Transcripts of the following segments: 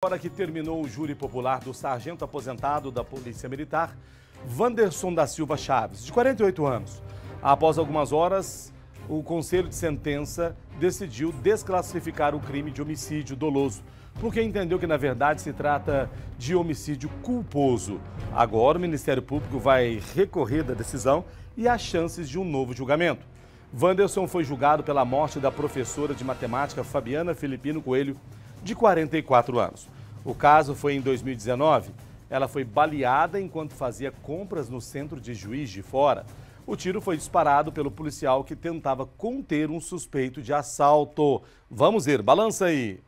Agora que terminou o júri popular do sargento aposentado da Polícia Militar, Wanderson da Silva Chaves, de 48 anos. Após algumas horas, o Conselho de Sentença decidiu desclassificar o crime de homicídio doloso, porque entendeu que, na verdade, se trata de homicídio culposo. Agora, o Ministério Público vai recorrer da decisão e há chances de um novo julgamento. Wanderson foi julgado pela morte da professora de matemática Fabiana Filipino Coelho, de 44 anos. O caso foi em 2019. Ela foi baleada enquanto fazia compras no centro de Juiz de Fora. O tiro foi disparado pelo policial que tentava conter um suspeito de assalto. Vamos ver, balança aí.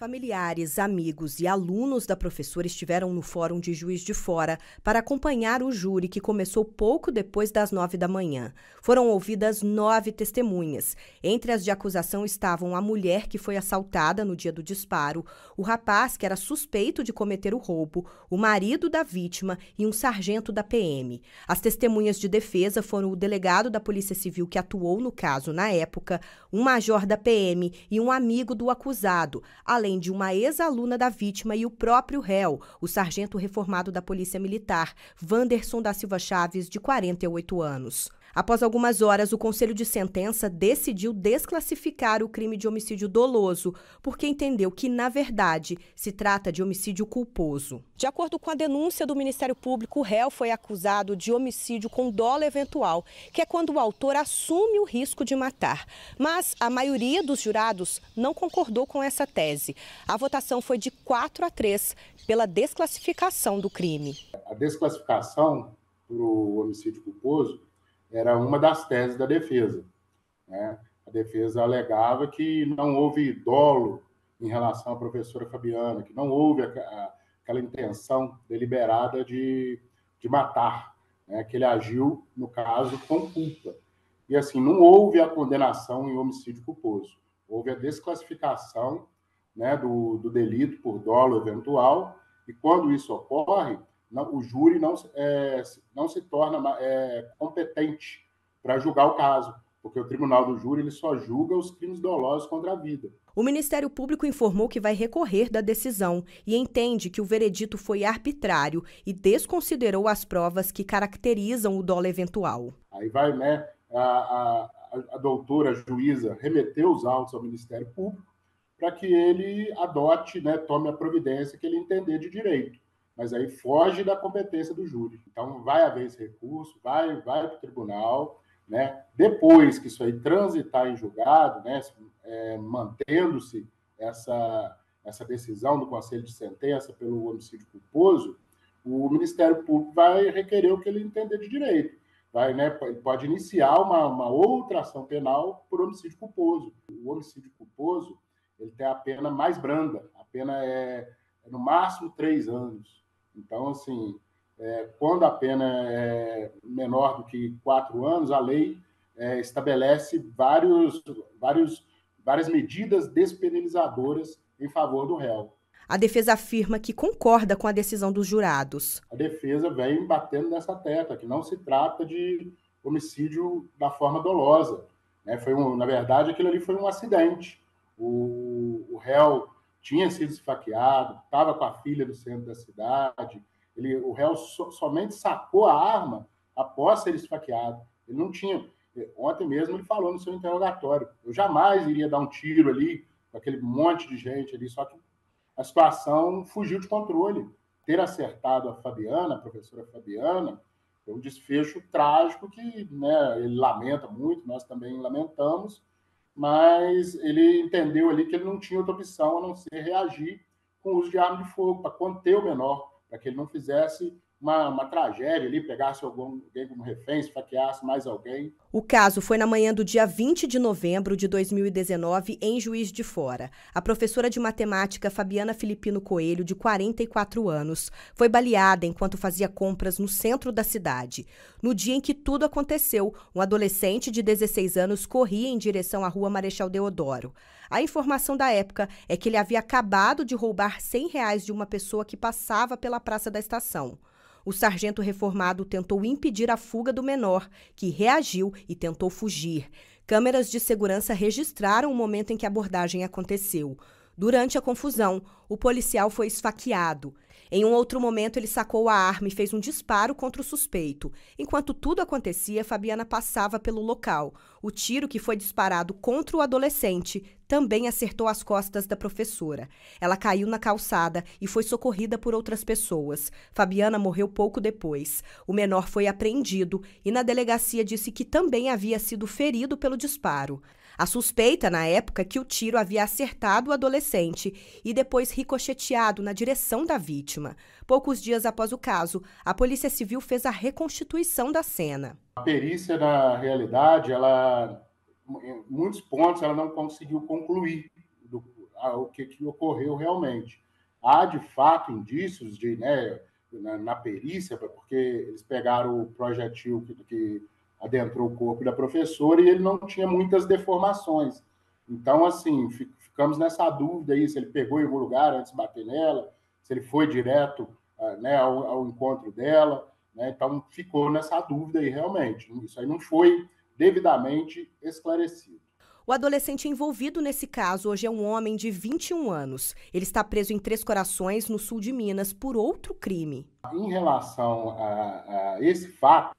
Familiares, amigos e alunos da professora estiveram no Fórum de Juiz de Fora para acompanhar o júri que começou pouco depois das nove da manhã. Foram ouvidas nove testemunhas. Entre as de acusação estavam a mulher que foi assaltada no dia do disparo, o rapaz que era suspeito de cometer o roubo, o marido da vítima e um sargento da PM. As testemunhas de defesa foram o delegado da Polícia Civil que atuou no caso na época, um major da PM e um amigo do acusado, além de uma ex-aluna da vítima e o próprio réu, o sargento reformado da Polícia Militar, Wanderson da Silva Chaves, de 48 anos. Após algumas horas, o Conselho de Sentença decidiu desclassificar o crime de homicídio doloso, porque entendeu que, na verdade, se trata de homicídio culposo. De acordo com a denúncia do Ministério Público, o réu foi acusado de homicídio com dolo eventual, que é quando o autor assume o risco de matar. Mas a maioria dos jurados não concordou com essa tese. A votação foi de 4 a 3 pela desclassificação do crime. A desclassificação para o homicídio culposo era uma das teses da defesa. Né? A defesa alegava que não houve dolo em relação à professora Fabiana, que não houve a, a, aquela intenção deliberada de, de matar, né? que ele agiu, no caso, com culpa. E assim, não houve a condenação em homicídio culposo, houve a desclassificação né, do, do delito por dolo eventual, e quando isso ocorre, não, o júri não, é, não se torna é, competente para julgar o caso, porque o tribunal do júri ele só julga os crimes dolosos contra a vida. O Ministério Público informou que vai recorrer da decisão e entende que o veredito foi arbitrário e desconsiderou as provas que caracterizam o dolo eventual. Aí vai, né, a, a, a doutora juíza remeteu os autos ao Ministério Público para que ele adote, né, tome a providência que ele entender de direito mas aí foge da competência do júri. Então, vai haver esse recurso, vai, vai para o tribunal, né? Depois que isso aí transitar em julgado, né, é, mantendo-se essa, essa decisão do Conselho de Sentença pelo homicídio culposo, o Ministério Público vai requerer o que ele entender de direito. Vai, né, pode iniciar uma, uma outra ação penal por homicídio culposo. O homicídio culposo ele tem a pena mais branda, a pena é, é no máximo três anos. Então, assim, é, quando a pena é menor do que quatro anos, a lei é, estabelece vários, vários, várias medidas despenalizadoras em favor do réu. A defesa afirma que concorda com a decisão dos jurados. A defesa vem batendo nessa tecla, que não se trata de homicídio da forma dolosa. Né? Foi um, na verdade, aquilo ali foi um acidente. O, o réu tinha sido esfaqueado, estava com a filha no centro da cidade. Ele, o réu so, somente sacou a arma após ser esfaqueado. Ele não tinha. Ontem mesmo ele falou no seu interrogatório: eu jamais iria dar um tiro ali com aquele monte de gente ali, só que a situação fugiu de controle. Ter acertado a Fabiana, a professora Fabiana, foi um desfecho trágico que né, ele lamenta muito, nós também lamentamos, mas ele entendeu ali que ele não tinha outra opção a não ser reagir com o uso de arma de fogo para conter o menor, para que ele não fizesse uma, uma tragédia ali, pegasse algum, alguém como refém, esfaqueasse mais alguém. O caso foi na manhã do dia 20 de novembro de 2019, em Juiz de Fora. A professora de matemática Fabiana Filipino Coelho, de 44 anos, foi baleada enquanto fazia compras no centro da cidade. No dia em que tudo aconteceu, um adolescente de 16 anos corria em direção à rua Marechal Deodoro. A informação da época é que ele havia acabado de roubar 100 reais de uma pessoa que passava pela praça da estação. O sargento reformado tentou impedir a fuga do menor, que reagiu e tentou fugir. Câmeras de segurança registraram o momento em que a abordagem aconteceu. Durante a confusão, o policial foi esfaqueado. Em um outro momento, ele sacou a arma e fez um disparo contra o suspeito. Enquanto tudo acontecia, Fabiana passava pelo local. O tiro que foi disparado contra o adolescente também acertou as costas da professora. Ela caiu na calçada e foi socorrida por outras pessoas. Fabiana morreu pouco depois. O menor foi apreendido e na delegacia disse que também havia sido ferido pelo disparo. A suspeita, na época, que o tiro havia acertado o adolescente e depois ricocheteado na direção da vítima. Poucos dias após o caso, a Polícia Civil fez a reconstituição da cena. A perícia, na realidade, ela, em muitos pontos, ela não conseguiu concluir do, a, o que, que, ocorreu realmente. Há, de fato, indícios de, né, na, na perícia, porque eles pegaram o projetil que, que adentrou o corpo da professora e ele não tinha muitas deformações. Então, assim, ficamos nessa dúvida aí se ele pegou em algum lugar antes de bater nela, se ele foi direto ah, né, ao, ao encontro dela. Né? Então, ficou nessa dúvida aí, realmente. Isso aí não foi devidamente esclarecido. O adolescente envolvido nesse caso hoje é um homem de 21 anos. Ele está preso em Três Corações, no sul de Minas, por outro crime. Em relação a, a esse fato,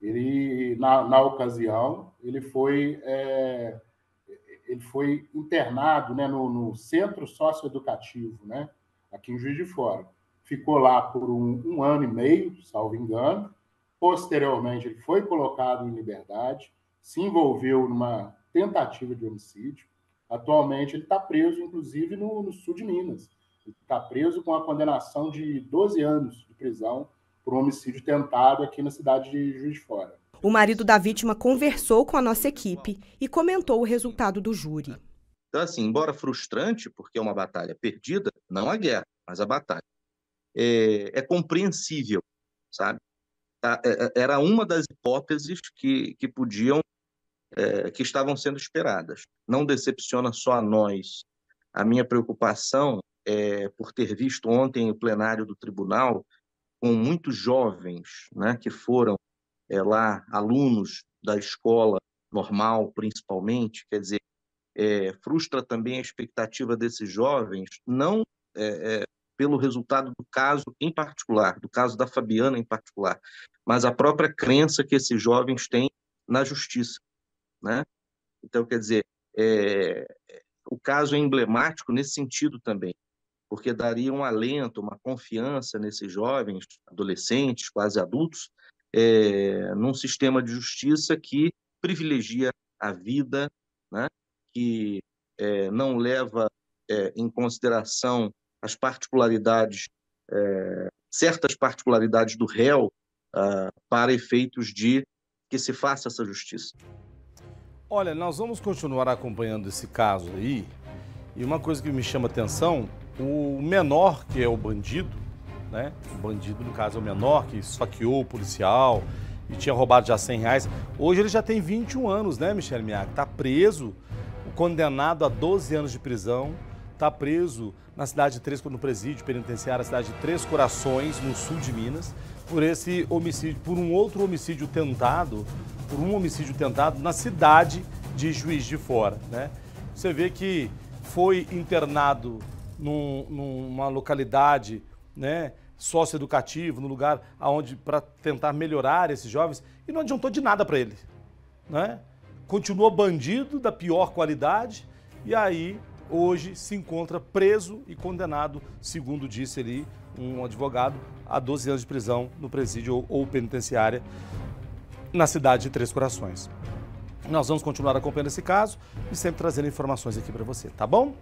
ele, na, na ocasião, ele foi, é, ele foi internado né, no, no, centro socioeducativo, né, aqui em Juiz de Fora. Ficou lá por um, um ano e meio, salvo engano. Posteriormente, ele foi colocado em liberdade, se envolveu numa tentativa de homicídio. Atualmente, ele está preso, inclusive, no, no sul de Minas. Está preso com a condenação de 12 anos de prisão por um homicídio tentado aqui na cidade de Juiz de Fora. O marido da vítima conversou com a nossa equipe e comentou o resultado do júri. Então, assim, embora frustrante, porque é uma batalha perdida, não a guerra, mas a batalha, é, é compreensível, sabe? Tá, é, é, era uma das hipóteses que, que podiam, é, que estavam sendo esperadas. Não decepciona só a nós. A minha preocupação é por ter visto ontem o plenário do tribunal com muitos jovens né, que foram é, lá, alunos da escola normal, principalmente, quer dizer, é, frustra também a expectativa desses jovens, não é, pelo resultado do caso em particular, do caso da Fabiana em particular, mas a própria crença que esses jovens têm na justiça. Né? Então, quer dizer, o caso é emblemático nesse sentido também porque daria um alento, uma confiança nesses jovens, adolescentes, quase adultos, é, num sistema de justiça que privilegia a vida, né? que é, não leva é, em consideração as particularidades, certas particularidades do réu ah, para efeitos de que se faça essa justiça. Olha, nós vamos continuar acompanhando esse caso aí. E uma coisa que me chama atenção o menor, que é o bandido, né? O bandido, no caso, é o menor, que esfaqueou o policial e tinha roubado já 100 reais. Hoje ele já tem 21 anos, né, Michel Miag? Está preso, condenado a 12 anos de prisão. Está preso na cidade de Três, no presídio penitenciário, na cidade de Três Corações, no sul de Minas, por esse homicídio, por um outro homicídio tentado, por um homicídio tentado na cidade de Juiz de Fora, né? Você vê que foi internado num, numa localidade né, socioeducativo, num lugar onde para tentar melhorar esses jovens, e não adiantou de nada para ele. Né? Continuou bandido da pior qualidade e aí hoje se encontra preso e condenado, segundo disse ali um advogado, a 12 anos de prisão no presídio ou penitenciária na cidade de Três Corações. Nós vamos continuar acompanhando esse caso e sempre trazendo informações aqui para você, tá bom?